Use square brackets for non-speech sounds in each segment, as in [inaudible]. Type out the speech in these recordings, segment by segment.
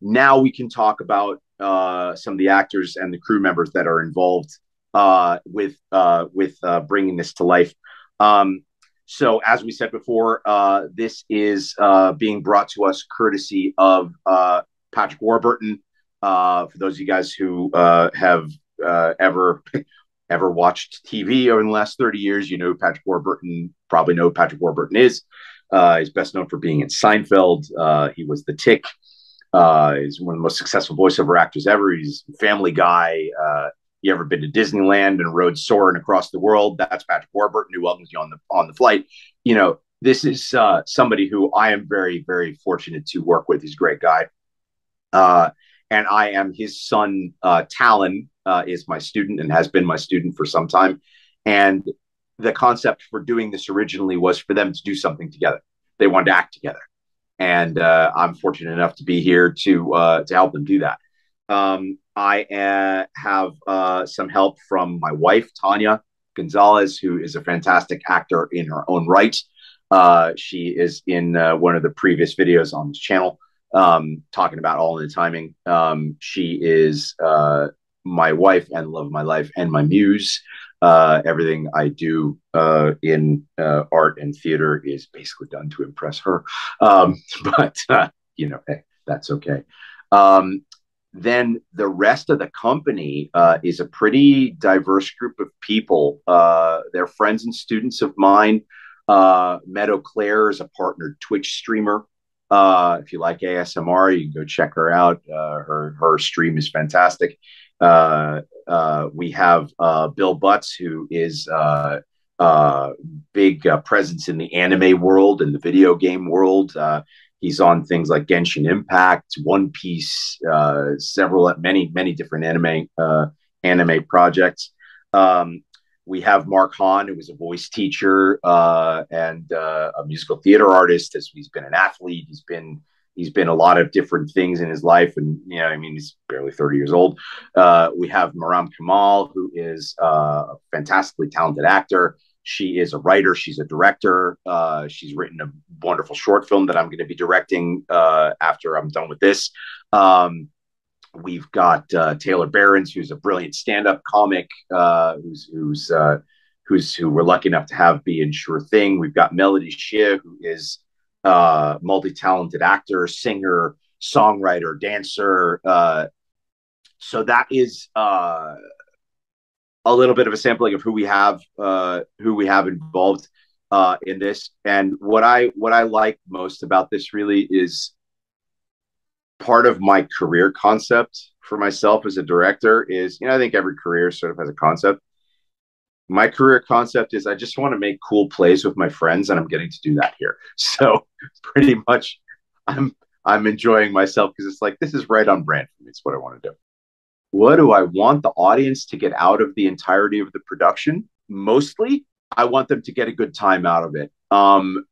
now we can talk about uh, some of the actors and the crew members that are involved uh, with uh, with uh, bringing this to life. Um, so, as we said before, uh, this is uh, being brought to us courtesy of Patrick Warburton. For those of you guys who have ever [laughs] ever watched TV over the last thirty years, you know Patrick Warburton. Probably know Patrick Warburton is. he's best known for being in Seinfeld. he was the Tick. He's one of the most successful voiceover actors ever. He's Family Guy you ever been to Disneyland and rode soaring across the world? That's Patrick Warburton who welcomes you on the on the flight. You know, this is uh, somebody who I am very very fortunate to work with. He's a great guy, uh, and I am his son. Uh, Talon uh, is my student and has been my student for some time, and the concept for doing this originally was for them to do something together. They wanted to act together, and uh, I'm fortunate enough to be here to uh, to help them do that. Um, I uh, have uh, some help from my wife, Tania Gonzalez, who is a fantastic actor in her own right. Uh, she is in one of the previous videos on this channel um, talking about all in the timing. Um, she is my wife and love of my life and my muse. Uh, everything I do in art and theater is basically done to impress her. Um, [laughs] but, you know, hey, that's okay. Um, then the rest of the company uh, is a pretty diverse group of people. Uh, they're friends and students of mine. Uh, Meadow Clare is a partnered Twitch streamer. Uh, if you like ASMR, you can go check her out. Uh, her her stream is fantastic. Uh, uh, we have uh, Bill Butts, who is a big presence in the anime world and the video game world. Uh he's on things like Genshin Impact, One Piece, uh, several, many, many different anime uh, anime projects. Um, we have Mark Haan, who is a voice teacher uh, and uh, a musical theater artist. As he's been an athlete, he's been he's been a lot of different things in his life, and you know, I mean, he's barely thirty years old. Uh, we have Maram Kamal, who is uh, a fantastically talented actor. She is a writer. She's a director. Uh, she's written a wonderful short film that I'm going to be directing uh, after I'm done with this. Um, we've got uh, Taylor Behrens, who's a brilliant stand-up comic, who's who's who's who we're lucky enough to have be in Sure Thing. We've got Melodie Shih, who is uh, multi-talented actor, singer, songwriter, dancer. so that is a little bit of a sampling of who we have uh, who we have involved uh, in this. And what I what I like most about this really is part of my career concept for myself as a director is you know I think every career sort of has a concept. My career concept is I just want to make cool plays with my friends, and I'm getting to do that here. [laughs] So pretty much, I'm I'm enjoying myself because it's like this is right on brand for me. It's what I want to do. What do I want the audience to get out of the entirety of the production? Mostly, I want them to get a good time out of it. Um,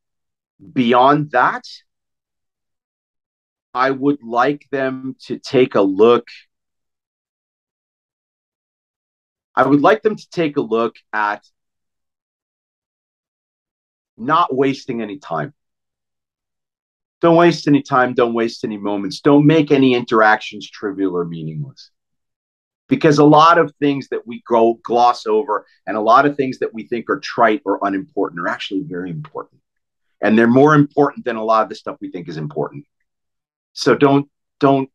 beyond that, I would like them to take a look. I would like them to take a look at not wasting any time. Don't waste any time. Don't waste any moments. Don't make any interactions trivial or meaningless because a lot of things that we go gloss over and a lot of things that we think are trite or unimportant are actually very important and they're more important than a lot of the stuff we think is important so don't don't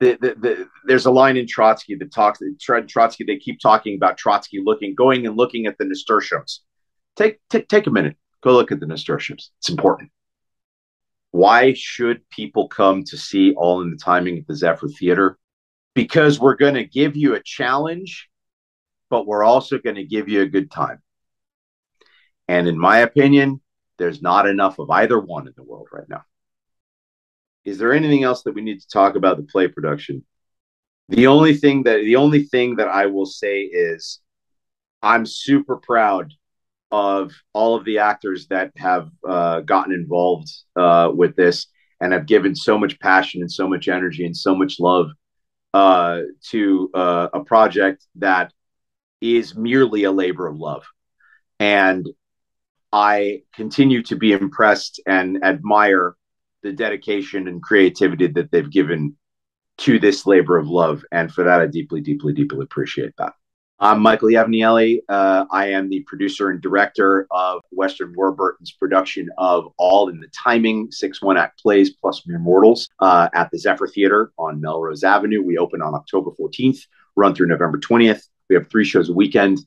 the, the, the, there's a line in Trotsky that talks Trotsky. They keep talking about Trotsky looking, going and looking at the nasturtiums. Take t- take a minute, go look at the nasturtiums. It's important. Why should people come to see All in the Timing at the Zephyr Theater? because we're going to give you a challenge, but we're also going to give you a good time. And in my opinion, there's not enough of either one in the world right now. Is there anything else that we need to talk about the play production? The only thing that the only thing that I will say is I'm super proud of all of the actors that have uh, gotten involved uh, with this and have given so much passion and so much energy and so much love uh, to uh, a project that is merely a labor of love. And I continue to be impressed and admire the dedication and creativity that they've given to this labor of love. And for that, I deeply, deeply, deeply appreciate that. I'm Michael Yavnieli. Uh, I am the producer and director of Western Warburton's production of All in the Timing, six one act plays plus Mere Mortals uh, at the Zephyr Theater on Melrose Avenue. We open on October 14th, run through November 20th. We have three shows a weekend.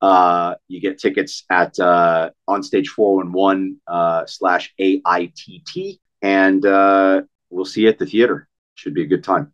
Uh, you get tickets at uh, onstage 411 uh, slash AITT, and uh, we'll see you at the theater. Should be a good time.